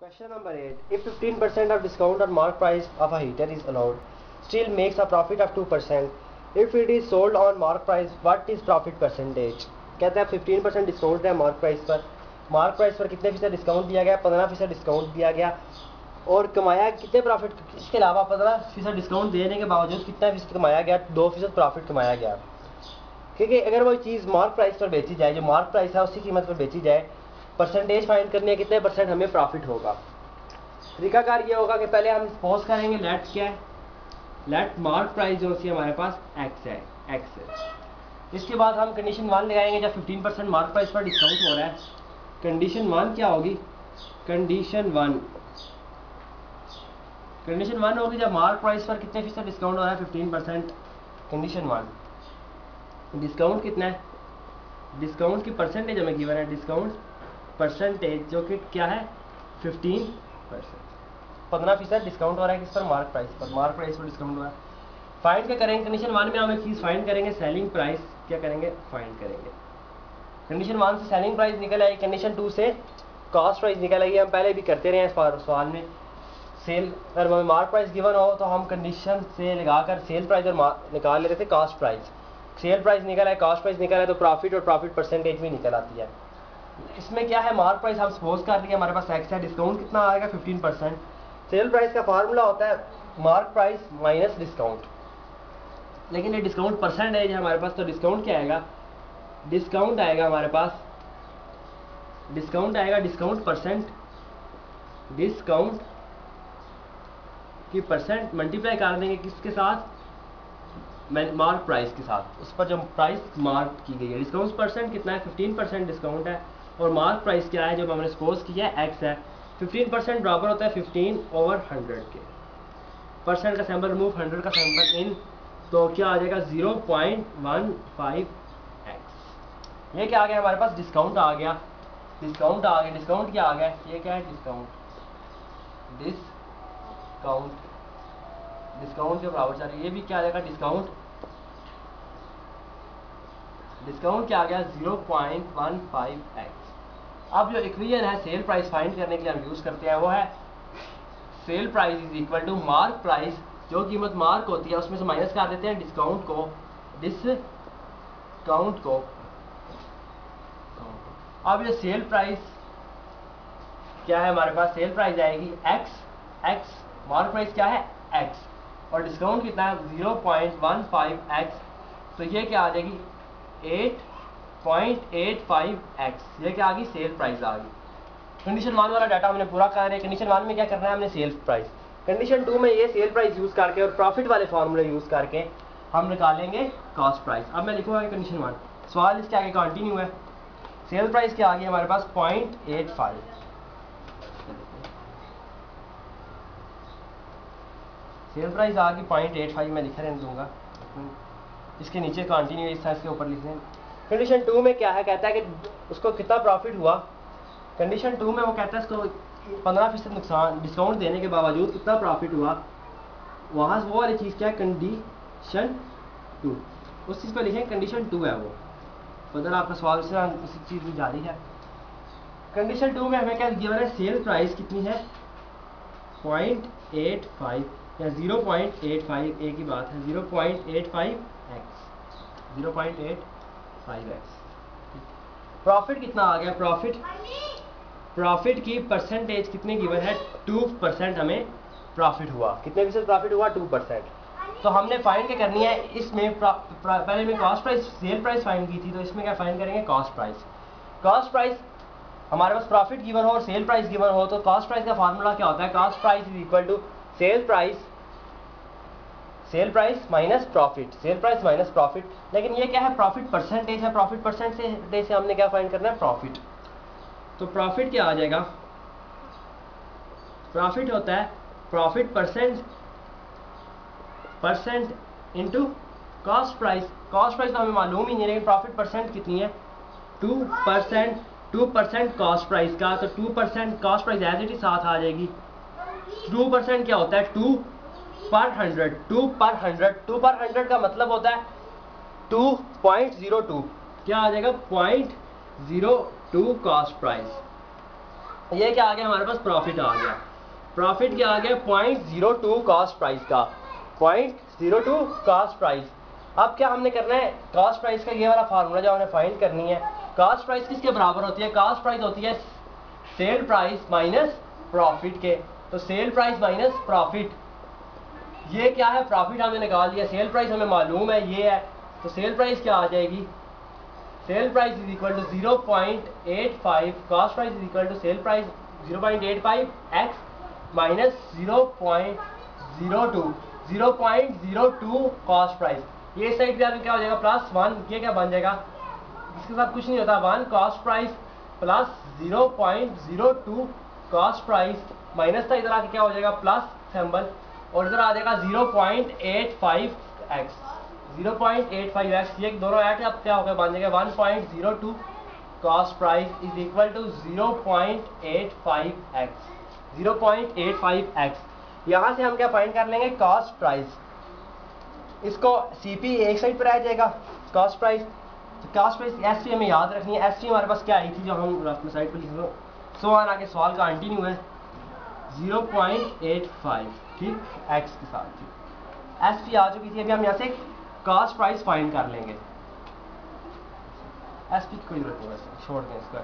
Question number 8. If 15% of discount on mark price of a heater is allowed, still makes a profit of 2%. If it is sold on mark price, what is profit percentage? कहते हैं 15% discount है mark price पर mark price पर कितने फ़ीसद discount दिया गया 15 फ़ीसद discount दिया गया और कमाया कितने प्रॉफिट इसके अलावा 15 फ़ीसद डिस्काउंट देने के बावजूद कितना फ़ीसद कमाया गया दो फ़ीसद प्रॉफिट कमाया गया क्योंकि अगर वो चीज़ मार्क प्राइस पर बेची जाए जो मार्क प्राइस है उसी कीमत पर बेची जाए परसेंटेज फाइंड करनी है, कितने परसेंट हमें प्रॉफिट होगा। तरीकाकार ये होगा कि पहले हम सपोज़ करेंगे लेट क्या है? लेट मार्क प्राइस जो सी हमारे पास एक्स है एक्स है। इसके बाद हम कंडीशन वन लगाएँगे, जब 15 परसेंट मार्क प्राइस पर डिस्काउंट हो रहा है कंडीशन वन क्या होगी? कंडीशन वन कंडीशन वन होगी जब मार्क प्राइस पर कितने फ़ीसद डिस्काउंट हो रहा है 15 परसेंट कंडीशन वन डिस्काउंट कितना है? डिस्काउंट की परसेंटेज हमें गिवन है डिस्काउंट परसेंटेज जो कि क्या है? 15 परसेंट पंद्रह फ़ीसद डिस्काउंट हो रहा है किस पर? मार्क प्राइस पर. मार्क प्राइस पर डिस्काउंट हो रहा है फाइंड क्या करेंगे? कंडीशन वन में हम एक चीज़ फाइंड करेंगे सेलिंग प्राइस क्या करेंगे? फाइंड करेंगे। कंडीशन वन से सेलिंग प्राइस निकल आई कंडीशन टू से कॉस्ट प्राइस निकल आई। हम पहले भी करते रहे हैं सवाल में। सेल अगर हमें मार्क प्राइस गिवन हो तो हम कंडीशन से लगाकर सेल प्राइस और निकाल लेते थे कॉस्ट प्राइस सेल प्राइस निकल आए कॉस्ट प्राइस निकल आए तो प्रॉफिट और प्रॉफिट परसेंटेज भी निकल आती है। इसमें क्या है? मार्क प्राइस हम सपोज़ कर लिए हमारे पास एक्स है डिस्काउंट कितना आएगा? 15 परसेंट सेल प्राइस का फार्मूला होता है मार्क प्राइस माइनस डिस्काउंट लेकिन ये डिस्काउंट परसेंटेज है हमारे पास तो डिस्काउंट क्या आएगा? डिस्काउंट आएगा हमारे पास डिस्काउंट आएगा डिस्काउंट परसेंट डिस्काउंट की परसेंट मल्टीप्लाई कर देंगे किसके साथ? मार्क प्राइस के साथ. उस पर जो प्राइस मार्क की गई है डिस्काउंट परसेंट कितना है? 15 परसेंट डिस्काउंट है. और मार्क प्राइस क्या है जो हमने सपोज़ किया है? एक्स है। 15 परसेंट बराबर होता है 15 ओवर 100 के। परसेंट का सैंपल रिमूव 100 का सैंपल इन तो क्या आ जाएगा? 0.15 एक्स ये क्या आ गया? हमारे पास डिस्काउंट आ गया। डिस्काउंट आ गया। डिस्काउंट क्या आ गया? ये क्या है? डिस्काउंट डिस्काउंट डिस्काउंट के बराबर चल ये भी क्या आ जाएगा? डिस्काउंट डिस्काउंट क्या आ गया? 0.15 एक्स अब जो इक्वेशन है सेल प्राइस फाइंड करने के लिए हम यूज़ करते हैं, वो है sale price is equal to mark price जो कीमत मार्क होती है, उसमें से माइनस कर देते हैं डिस्काउंट को डिस्काउंट को। अब ये सेल प्राइस क्या है हमारे पास? सेल प्राइस आएगी एक्स एक्स मार्क प्राइस क्या है? एक्स और डिस्काउंट कितना है? Zero point one five X तो ये क्या आ जाएगी? Eight point eight five X ये क्या आ गई? सेल प्राइस आ गई। कंडीशन वन वाला डाटा हमने पूरा कर रहे हैं। कंडीशन वन में क्या करना है? हमने सेल प्राइस कंडीशन टू में ये सेल प्राइस यूज़ करके और प्रॉफिट वाले फॉर्मूले यूज़ करके हम निकालेंगे कॉस्ट प्राइस अब मैं लिखूँगा कंडीशन वन सवाल इसके आगे कंटिन्यू है। सेल प्राइस क्या आ गई हमारे पास point eight five sale price आ गई पॉइंट एट फाइव मैं लिख रहने दूँगा। इसके नीचे कंटिन्यू इस साइज़ के ऊपर लिख लें कंडीशन टू में क्या है? कहता है कि उसको कितना प्रॉफिट हुआ? कंडीशन टू में वो कहता है उसको पंद्रह फ़ीसद नुकसान डिस्काउंट देने के बावजूद कितना प्रॉफिट हुआ। वहाँ वो वाली चीज़ क्या है? कंडीशन टू उस चीज़ पर लिखें कंडीशन टू है वो। बदल आपका सवाल से उसी चीज़ में जारी है। कंडीशन टू में हमें क्या गिवन है? सेल प्राइस कितनी है? पॉइंट एट फाइव या ज़ीरो पॉइंट एट फाइव एक ही बात है। Zero point eight five X zero point eight five X. Profit कितना आ गया? प्रॉफिट? प्रॉफिट की परसेंटेज कितनी गिवन है टू परसेंट हमें प्रॉफिट हुआ। कितने फ़ीसद प्रॉफिट हुआ? Two percent. तो हमने फाइंड क्या करनी है? इसमें पहले में cost price sale price find की थी तो इसमें क्या फाइंड करेंगे? कॉस्ट प्राइस कॉस्ट प्राइस हमारे पास प्रॉफिट गिवन हो और सेल प्राइस गिवन हो तो कॉस्ट प्राइस का फार्मूला क्या होता है? Cost price is equal to sale price sale price minus profit, sale price minus profit. लेकिन ये क्या है? प्रॉफिट परसेंटेज है, प्रॉफिट परसेंटेज से हमने क्या फाइंड करना है? प्रॉफिट। तो प्रॉफिट क्या आ जाएगा? प्रॉफिट होता है profit percent percent into cost price cost price तो हमें मालूम ही नहीं लेकिन प्रॉफिट परसेंट कितनी है? Two percent two percent cost price का। तो two percent cost price as it साथ आ जाएगी। टू परसेंट क्या होता है? Two per hundred, two per hundred, two per hundred का मतलब होता है टू पॉइंट ज़ीरो टू। क्या आ जाएगा? Point zero two cost price. ये क्या आ गया? हमारे पास प्रॉफिट आ गया। प्रॉफिट क्या आ गया? Point zero two cost price का। Point zero two cost price. अब क्या हमने करना है? कॉस्ट प्राइस का ये वाला फार्मूला जो हमने फाइंड करनी है, कॉस्ट प्राइस किसके बराबर होती है? कॉस्ट प्राइस होती है सेल प्राइस माइनस प्रॉफिट के। तो सेल प्राइस माइनस प्रॉफिट। ये क्या है? प्रॉफिट हमने निकाल दिया। सेल प्राइस हमें मालूम है, ये है। तो सेल प्राइस क्या आ जाएगी? Sale price is equal to zero point eight five cost price is equal to sale price zero point eight five X minus zero point zero two zero point zero two cost price ये side पे आगे क्या हो जाएगा? Plus one ये क्या बन जाएगा? इसके साथ कुछ नहीं होता। One cost price plus zero point zero two cost price minus था। इधर आके क्या हो जाएगा? प्लस सिंबल और इधर आ जाएगा zero point eight five x zero point eight five x ये दोनों ऐड अब क्या होगा बन जाएगा one point zero two cost price is equal to zero point eight five x zero point eight five x यहाँ से हम क्या फाइंड कर लेंगे? कॉस्ट प्राइस इसको सीपी एक साइड पर आ जाएगा कॉस्ट प्राइस तो कॉस्ट प्राइस एस टी हमें याद रखनी है। एस टी हमारे पास क्या आई थी जो हम साइड पर लिख रहे सो आन आगे सवाल का कंटिन्यू है। ज़ीरो पॉइंट एट फाइव ठीक? एक्स के साथ, ठीक? एस पी आ चुकी थी, अभी हम यहाँ से कॉस्ट प्राइस फाइंड कर लेंगे। एस टी की कोई ज़रूरत नहीं वैसे छोड़ दें इसको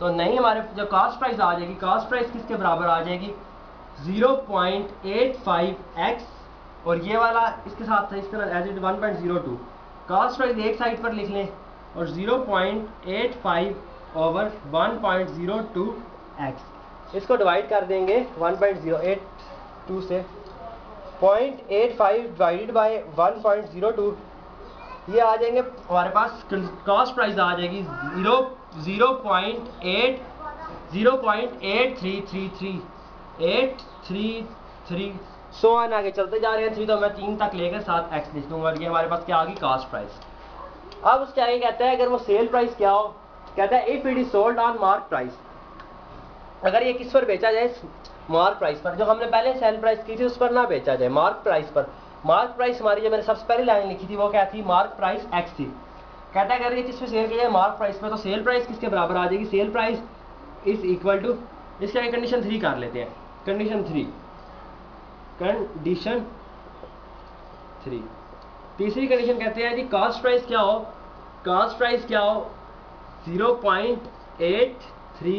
तो नहीं, हमारे जो कास्ट प्राइस आ जाएगी कास्ट प्राइस किसके बराबर आ जाएगी? 0.85 एक्स और ये वाला इसके साथ था, इसका एज इट 1.02 कॉस्ट प्राइस एक साइड पर लिख लें, और 0.85 ओवर 1.02 एक्स इसको डिवाइड कर देंगे 1.082 से। 0.85 डिवाइडेड बाय 1.02 ये आ जाएँगे, हमारे पास कॉस्ट प्राइस आ जाएगी zero zero point eight zero point eight three three three eight three three so on आगे चलते जा रहे हैं थ्री तो मैं तीन तक लेकर सात एक्स लिख दूँगा ये हमारे पास क्या आ गई कास्ट प्राइस अब उसके आगे कहता है, अगर वो सेल प्राइस क्या हो कहता है if it is sold on mark price अगर ये किस पर बेचा जाए मार्क प्राइस पर, जो हमने पहले सेल प्राइस की थी, उस पर ना बेचा जाए मार्क प्राइस पर। मार्क प्राइस हमारी जो मैंने सबसे पहले लाइन लिखी थी, वो क्या थी? मार्क प्राइस एक्स थी। कहता है, अगर ये किस पे सेल किया जाए मार्क प्राइस पर तो सेल प्राइस किसके बराबर आ जाएगी? Sell price is equal to इसके आगे कंडीशन थ्री कर लेते हैं। कंडीशन थ्री कंडीशन थ्री तीसरी कंडीशन कहते हैं जी कॉस्ट प्राइस क्या हो? कॉस्ट प्राइस क्या हो? Zero point eight three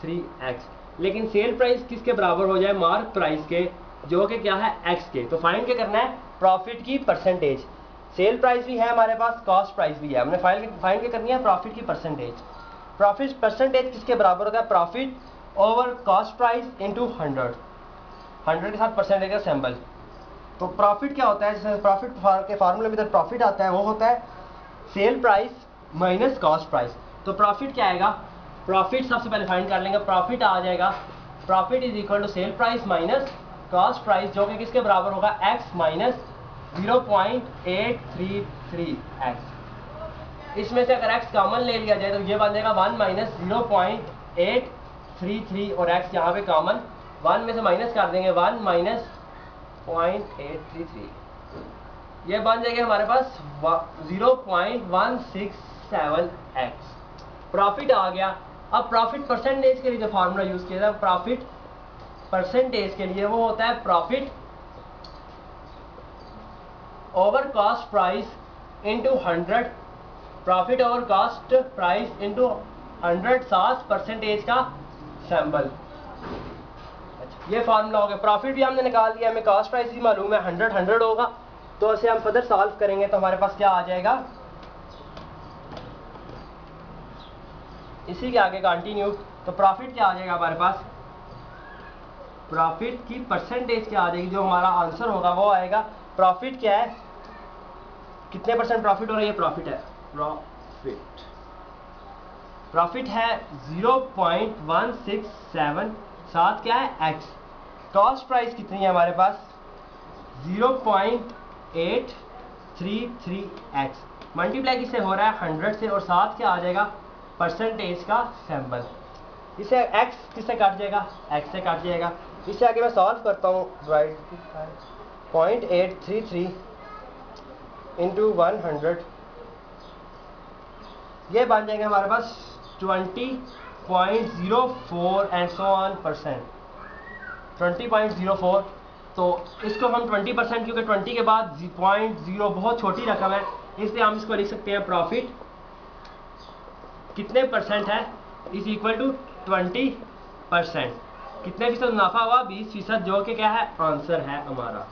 three x लेकिन सेल प्राइस किसके बराबर हो जाए? मार्क प्राइस के, जो कि क्या है? एक्स के। तो फाइंड क्या करना है? प्रॉफिट की परसेंटेज सेल प्राइस भी है हमारे पास कॉस्ट प्राइस भी है। हमने फ़ाइल फाइंड क्या करनी है? प्रॉफिट की परसेंटेज प्रॉफिट परसेंटेज किसके बराबर होगा profit over cost price into hundred hundred के साथ परसेंटेज का सैंपल तो प्रॉफिट क्या होता है? जैसे प्रॉफिट के फार्मूले में प्रॉफिट आता है, वो होता है sell price minus cost price तो प्रॉफिट क्या आएगा? प्रॉफिट सबसे पहले फाइंड कर लेंगे। प्रॉफिट आ जाएगा। Profit is equal to sell price minus cost price जो कि किसके बराबर होगा? X minus zero point eight three three x इसमें से अगर एक्स कॉमन ले लिया जाए तो ये बन जाएगा one minus zero point eight three three और एक्स यहाँ पे कॉमन वन में से माइनस कर देंगे। One minus point eight three three ये बन जाएगा हमारे पास zero point one six seven x profit आ गया। अब प्रॉफिट परसेंटेज के लिए जो फार्मूला यूज़ किया था प्रॉफिट परसेंटेज के लिए वो होता है profit over cost price into hundred profit over cost price into hundred सात परसेंटेज का सैंपल ये फार्मूला हो गया। प्रॉफिट भी हमने निकाल दिया हमें कॉस्ट प्राइस भी मालूम है। हंड्रेड हंड्रेड होगा। तो इसे हम फर्दर सॉल्व करेंगे तो हमारे पास क्या आ जाएगा? इसी के आगे कंटिन्यू तो प्रॉफिट क्या आ जाएगा हमारे पास? प्रॉफिट की परसेंटेज क्या आ जाएगी? जो हमारा आंसर होगा वो आएगा प्रॉफिट क्या है? कितने परसेंट प्रॉफिट हो रहा है? ये प्रॉफिट है। प्रॉफिट प्रॉफिट है 0.167 साथ क्या है? एक्स कॉस्ट प्राइस कितनी है हमारे पास? 0.833 एक्स मल्टीप्लाई किससे हो रहा है? 100 से और साथ क्या आ जाएगा? परसेंटेज का सैंपल इसे x किससे काट जाएगा? X से काट जाएगा। इसे आगे मैं सॉल्व करता हूँ point eight three three into one hundred ये बन जाएँगे हमारे पास twenty point zero four and so on percent twenty point zero four तो इसको हम ट्वेंटी परसेंट क्योंकि ट्वेंटी के बाद पॉइंट ज़ीरो बहुत छोटी रकम है, इसलिए हम इसको लिख सकते हैं प्रॉफिट कितने परसेंट है? Is equal to twenty percent कितने फ़ीसद मुनाफा हुआ? बीस फ़ीसद, जो कि क्या है? आंसर है हमारा।